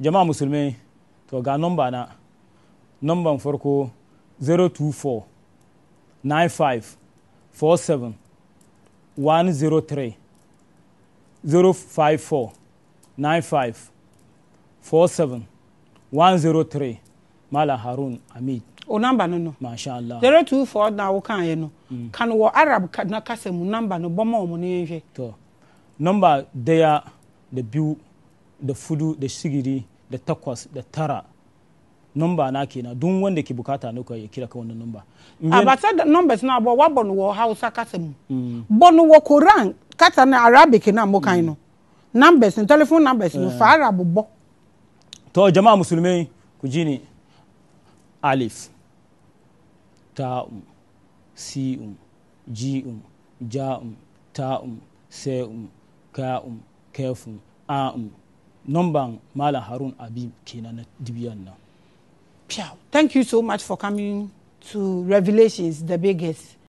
jama'a musulmai to ga nomba na nomban farko 024 95 47 103 054 95 47 103 Malam Harun Hamid. O namba no no. Masha Allah. 024 na wo kan yɛ no. Kan wɔ arab ka- na kasa mu namba no bɔma ɔmo ne yɛhwɛ to nomba daya da biyu da fudu da sigiri da takwas da tara. Nomba na kenan. Duk wanda ke buƙata ne ya kira ka wannan In bai- abata da numbers na abɔ wabɔ no wɔ hausa kasa mu. Bɔ no wɔ koran kasa na arabic na mo kan no. Numbers no telephone numbers no fa arab bɔ to jama'a musulmai ku ji ni. Alif ta'um si'um ji'um ja'um ta'um se'um ka'um kefum a'um nomban malam harun abib kenan na dibiyan thank you so much for coming to revelations the biggest